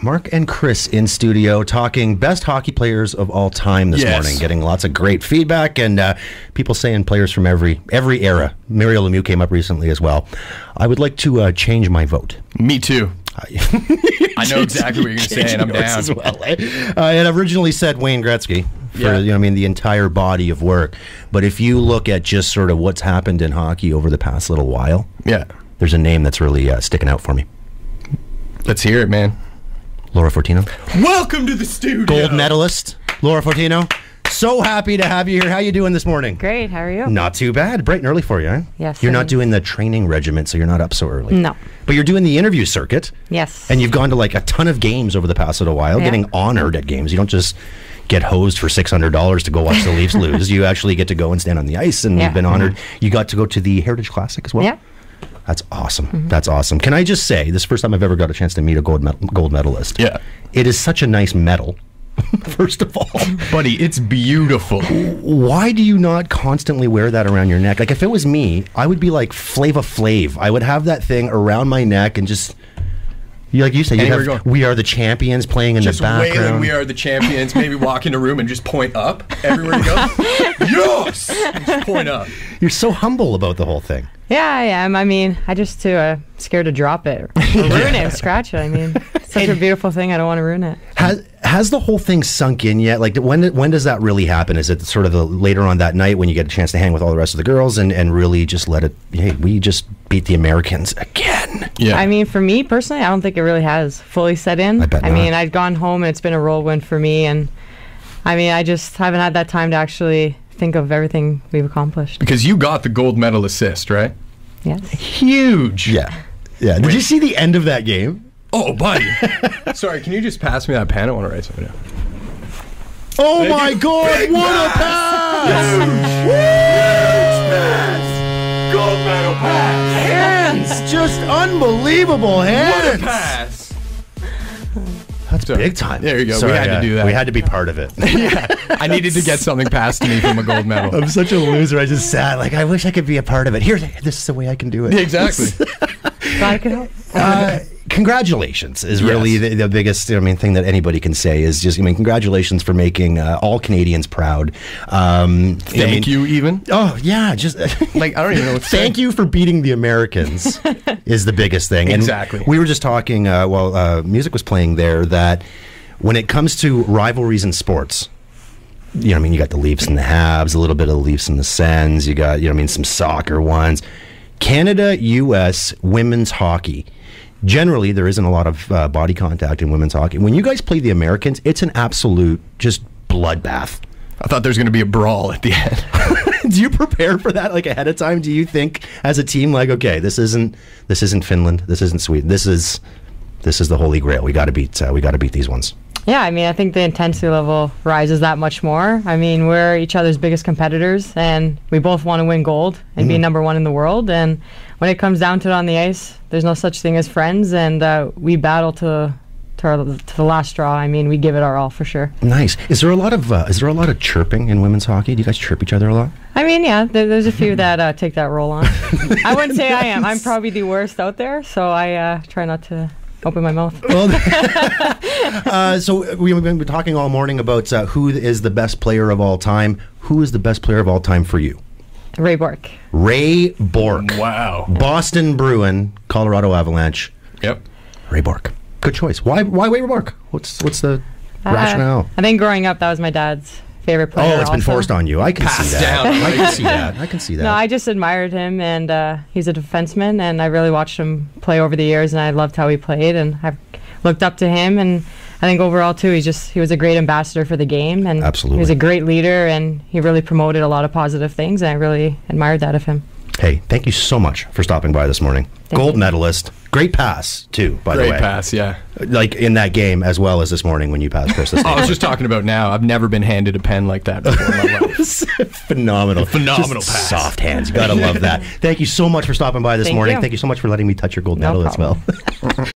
Mark and Chris in studio talking best hockey players of all time this Yes. morning. Getting lots of great feedback and uh, people saying players from every every era. Mario Lemieux came up recently as well. I would like to uh, change my vote. Me too. I know exactly what you're going to say, and I'm down. as well. eh? Uh, I had originally said Wayne Gretzky for Yeah. you know I mean the entire body of work, but if you look at just sort of what's happened in hockey over the past little while, Yeah. there's a name that's really uh, sticking out for me. Let's hear it, man. Laura Fortino. Welcome to the studio. gold medalist, Laura Fortino. So happy to have you here. How you doing this morning? Great. How are you? Not too bad. Bright and early for you, huh? Yes, You're not am. doing the training regiment, so you're not up so early. No. But you're doing the interview circuit, Yes. and you've gone to like a ton of games over the past little while, Yeah. getting honored at games. You don't just get hosed for six hundred dollars to go watch the Leafs lose. You actually get to go and stand on the ice, and Yeah. you've been mm-hmm. honored. You got to go to the Heritage Classic as well. yeah. That's awesome. That's awesome. Can I just say, this is the first time I've ever got a chance to meet a gold med- gold medalist. Yeah. It is such a nice medal. First of all, Buddy, it's beautiful. why do you not constantly wear that around your neck? Like if it was me, I would be like Flavor Flav. I would have that thing around my neck and just you like you say, you have we are the champions playing in Just the background. wailing, we are the champions. Maybe walk in a room and just point up everywhere you go. yes! Just point up. You're so humble about the whole thing. Yeah, I am. I mean, I just too uh, scared to drop it or ruin it, scratch it. I mean, it's such a beautiful thing. I don't want to ruin it. Has has the whole thing sunk in yet? Like when when does that really happen? Is it sort of the later on that night when you get a chance to hang with all the rest of the girls and, and really just let it? Hey, we just beat the Americans again. Yeah. I mean, for me personally, I don't think it really has fully set in. I bet I mean. I've gone home and it's been a whirlwind for me, and I mean, I just haven't had that time to actually think of everything we've accomplished. because you got the gold medal assist, right? Yes. Huge. Yeah, yeah. Did you see the end of that game? Oh, buddy. Sorry, can you just pass me that pen? I want to write something down. Oh Thank my you. God! Big What a pass! Huge pass! Gold medal pass. Hands, just unbelievable hands! What a pass. That's Sorry. big time. There you go. We Sorry, had to do that. We had to be part of it. yeah. I needed to get something passed to me from a gold medal. I'm such a loser. I just sat like I wish I could be a part of it. Here, this is the way I can do it. Yeah, exactly. I could help. uh, congratulations is really Yes. the, the biggest I mean thing that anybody can say is just I mean congratulations for making uh, all Canadians proud. Um, I Thank mean- you, even. Oh yeah, just Like, I don't even know what to say. Thank you for beating the Americans is the biggest thing. And Exactly. we were just talking uh, while uh, music was playing there that when it comes to rivalries in sports, you know, I mean, you got the Leafs and the Habs, a little bit of the Leafs and the Sens. You got, you know, I mean, some soccer ones. Canada, U.S. women's hockey. Generally, there isn't a lot of uh, body contact in women's hockey. When you guys play the Americans, it's an absolute just bloodbath. I thought there was going to be a brawl at the end. do you prepare for that like ahead of time? Do you think as a team like, okay, this isn't this isn't Finland, this isn't Sweden, this is this is the holy grail. We got to beat uh, we got to beat these ones. Yeah, I mean, I think the intensity level rises that much more. I mean, we're each other's biggest competitors, and we both want to win gold and be number one in the world. And when it comes down to it on the ice, there's no such thing as friends, and uh, we battle to to, our, to the last straw. I mean, we give it our all for sure. Nice. Is there a lot of uh, is there a lot of chirping in women's hockey? Do you guys chirp each other a lot? I mean, yeah, there, there's a few that uh, take that role on. I wouldn't say I am. I'm probably the worst out there, so I uh, try not to open my mouth. Well, uh, so we've been talking all morning about uh, who is the best player of all time. Who is the best player of all time for you? Ray Bourque. Ray Bourque. wow. Boston Bruin, Colorado Avalanche. Yep. Ray Bourque. Good choice. Why why Ray Bourque? What's what's the Uh, rationale? I think growing up, that was my dad's favorite player. Oh, it's been also. forced on you. I can Passed see that. down. I can see that. I can see that. No, I just admired him, and uh, he's a defenseman, and I really watched him play over the years, and I loved how he played, and I've looked up to him, and I think overall too, he's just he was a great ambassador for the game, and Absolutely. he was a great leader, and he really promoted a lot of positive things, and I really admired that of him. hey, thank you so much for stopping by this morning. Thank Gold you. medalist. Great pass, too, by Great the way. Great pass, yeah. Like in that game as well as this morning when you passed Chris. Oh, I was just talking about now. I've never been handed a pen like that before in my life. phenomenal. Phenomenal Just pass. Soft hands. Got to love that. Thank you so much for stopping by this Thank morning. you. Thank you so much for letting me touch your gold No medal as well.